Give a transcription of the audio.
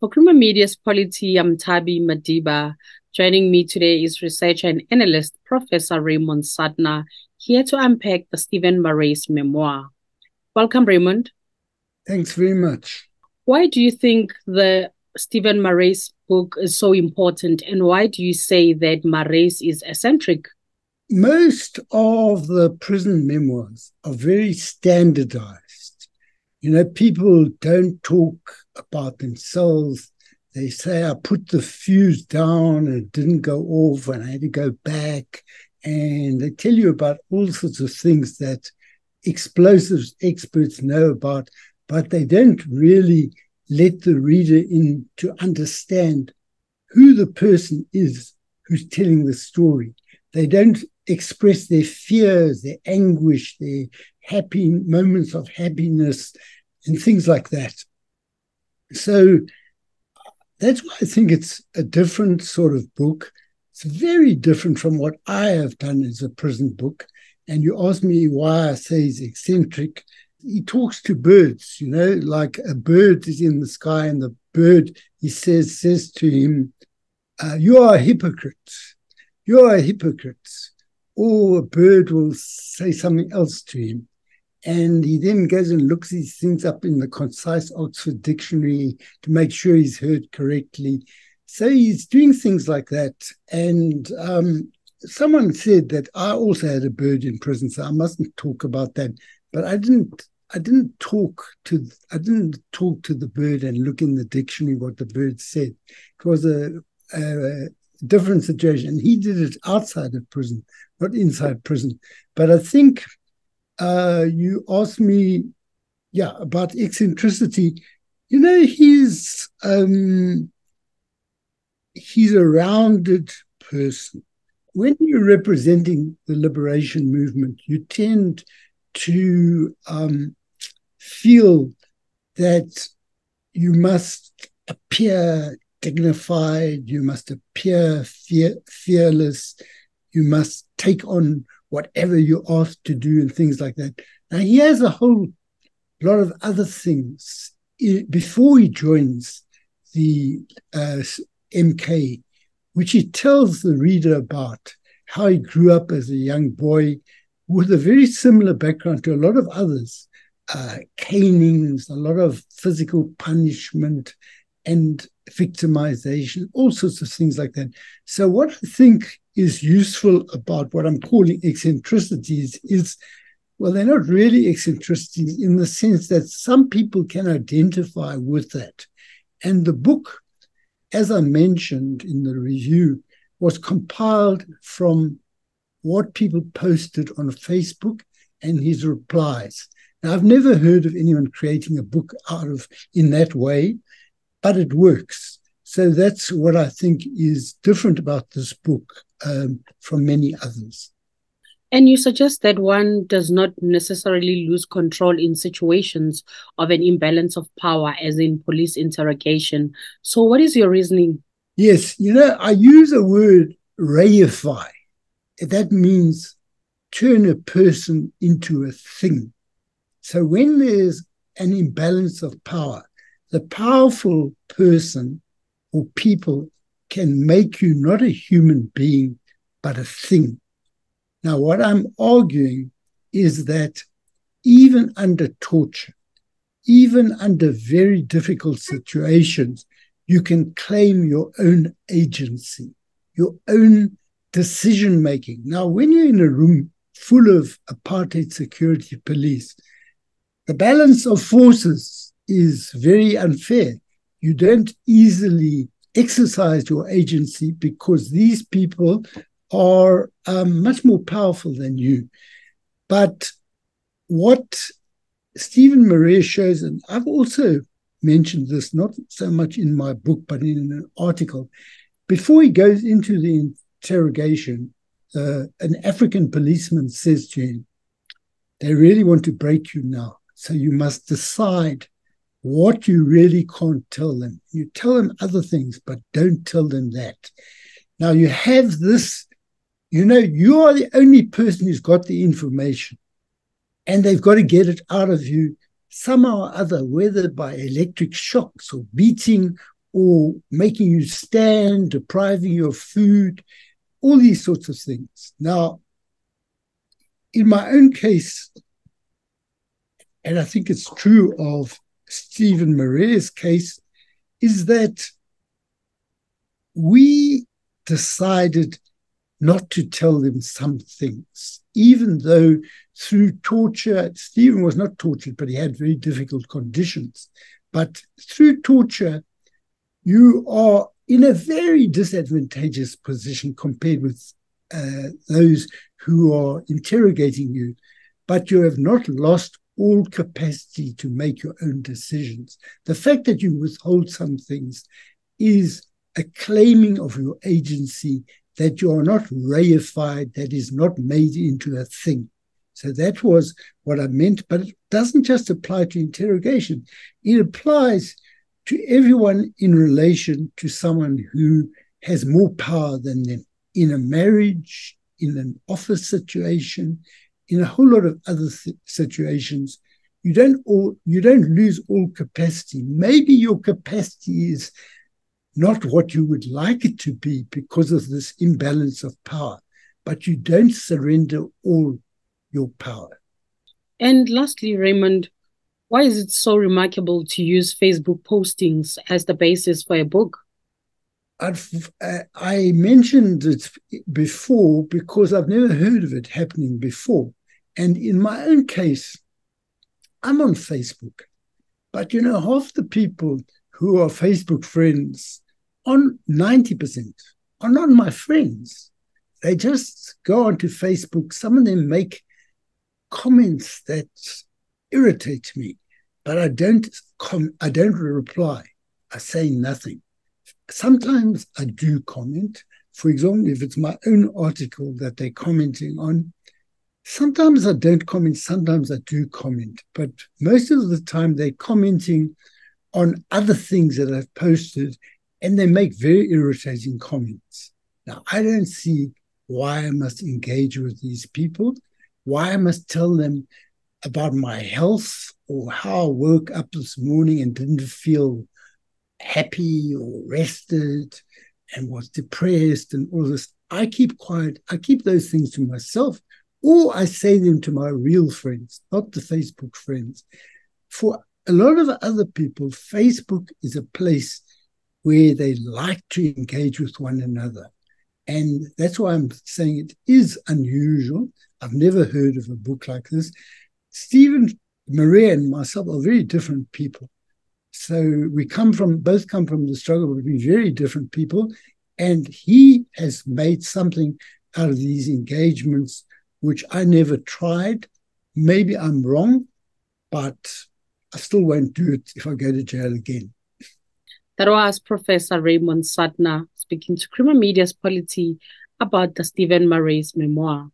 For Creamer Media's Polity, I'm Tabi Madiba. Joining me today is researcher and analyst Professor Raymond Suttner, here to unpack the Stephen Marais memoir. Welcome, Raymond. Thanks very much. Why do you think the Stephen Marais book is so important, and why do you say that Marais is eccentric? Most of the prison memoirs are very standardized. You know, people don't talk about themselves they say I put the fuse down and it didn't go off and I had to go back. And they tell you about all sorts of things that explosives experts know about, but they don't really let the reader in to understand who the person is who's telling the story. They don't express their fears, their anguish, their happy moments of happiness, and things like that. So that's why I think it's a different sort of book. It's very different from what I have done as a prison book. And you ask me why I say he's eccentric. He talks to birds, you know, like a bird is in the sky, and the bird, he says, says to him, uh, You are a hypocrite. You are a hypocrite. Or a bird will say something else to him. And he then goes and looks these things up in the concise Oxford Dictionary to make sure he's heard correctly. So he's doing things like that. And um, someone said that I also had a bird in prison, so I mustn't talk about that. But I didn't. I didn't talk to. I didn't talk to the bird and look in the dictionary what the bird said. It was a, a different situation. He did it outside of prison, not inside prison. But I think uh, you asked me, yeah, about eccentricity. You know, he's um, he's a rounded person. When you're representing the liberation movement, you tend to um, feel that you must appear dignified, you must appear fear, fearless, you must take on whatever you're asked to do and things like that. Now, he has a whole lot of other things before he joins the uh, MK, which he tells the reader about how he grew up as a young boy with a very similar background to a lot of others uh, canings, a lot of physical punishment, and victimization, all sorts of things like that. So, what I think is useful about what I'm calling eccentricities is well, they're not really eccentricities in the sense that some people can identify with that. And the book, as I mentioned in the review, was compiled from what people posted on Facebook and his replies. Now, I've never heard of anyone creating a book out of in that way, but it works. So that's what I think is different about this book um, from many others. And you suggest that one does not necessarily lose control in situations of an imbalance of power, as in police interrogation. So, what is your reasoning? Yes, you know, I use a word reify. That means turn a person into a thing. So, when there's an imbalance of power, the powerful person or people can make you not a human being, but a thing. Now, what I'm arguing is that even under torture, even under very difficult situations, you can claim your own agency, your own decision making. Now, when you're in a room full of apartheid security police, the balance of forces is very unfair. You don't easily exercise your agency because these people are um, much more powerful than you. But what Stephen Marais shows, and I've also mentioned this not so much in my book, but in an article, before he goes into the interrogation, uh, an African policeman says to him, They really want to break you now. So you must decide what you really can't tell them. You tell them other things, but don't tell them that. Now you have this, you know, you are the only person who's got the information, and they've got to get it out of you somehow or other, whether by electric shocks or beating or making you stand, depriving you of food, all these sorts of things. Now, in my own case, and I think it's true of Stephen Marais' case, is that we decided not to tell them some things, even though through torture, Stephen was not tortured, but he had very difficult conditions. But through torture, you are in a very disadvantageous position compared with uh, those who are interrogating you, but you have not lost all capacity to make your own decisions. The fact that you withhold some things is a claiming of your agency that you are not reified, that is not made into a thing. So that was what I meant, but it doesn't just apply to interrogation. It applies to everyone in relation to someone who has more power than them in a marriage, in an office situation, in a whole lot of other situations. You don't all you don't lose all capacity. Maybe your capacity is not what you would like it to be because of this imbalance of power, but you don't surrender all your power. And lastly, Raymond, why is it so remarkable to use Facebook postings as the basis for a book? I've, uh, I mentioned it before because I've never heard of it happening before. And in my own case, I'm on Facebook. But you know, half the people who are Facebook friends, on 90%, are not my friends. They just go onto Facebook. Some of them make comments that irritate me, but I don't com- I don't reply. I say nothing. Sometimes I do comment. For example, if it's my own article that they're commenting on, sometimes I don't comment, sometimes I do comment, but most of the time they're commenting on other things that I've posted and they make very irritating comments. Now, I don't see why I must engage with these people why I must tell them about my health or how I woke up this morning and didn't feel happy or rested and was depressed and all this. I keep quiet. I keep those things to myself, or I say them to my real friends, not the Facebook friends. For a lot of other people, Facebook is a place where they like to engage with one another. And that's why I'm saying it is unusual. I've never heard of a book like this. Stephen Marais, and myself are very different people. So we come from both come from the struggle between very different people. And he has made something out of these engagements, which I never tried. Maybe I'm wrong, but I still won't do it if I go to jail again. That was Professor Raymond Suttner speaking to Creamer Media's Polity about the Stephen Marais memoir.